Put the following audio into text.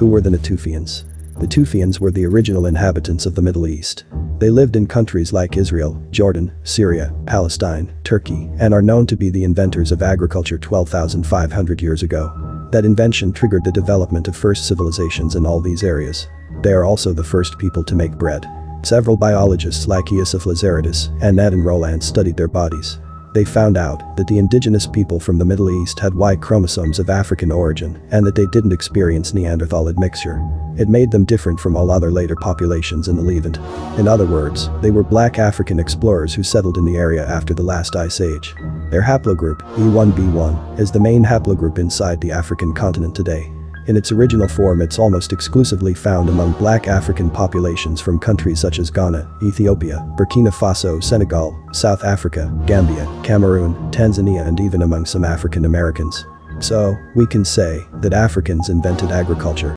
Who were the Natufians? The Tufians were the original inhabitants of the Middle East. They lived in countries like Israel, Jordan, Syria, Palestine, Turkey, and are known to be the inventors of agriculture 12,500 years ago. That invention triggered the development of first civilizations in all these areas. They are also the first people to make bread. Several biologists like Iosif Lazaridis and Nadin Rohland studied their bodies. They found out that the indigenous people from the Middle East had Y chromosomes of African origin and that they didn't experience Neanderthal admixture. It made them different from all other later populations in the Levant. In other words, they were black African explorers who settled in the area after the last ice age. Their haplogroup, E1b1, is the main haplogroup inside the African continent today. In its original form it's almost exclusively found among black African populations from countries such as Ghana, Ethiopia, Burkina Faso, Senegal, South Africa, Gambia, Cameroon, Tanzania and even among some African Americans. So, we can say that Africans invented agriculture.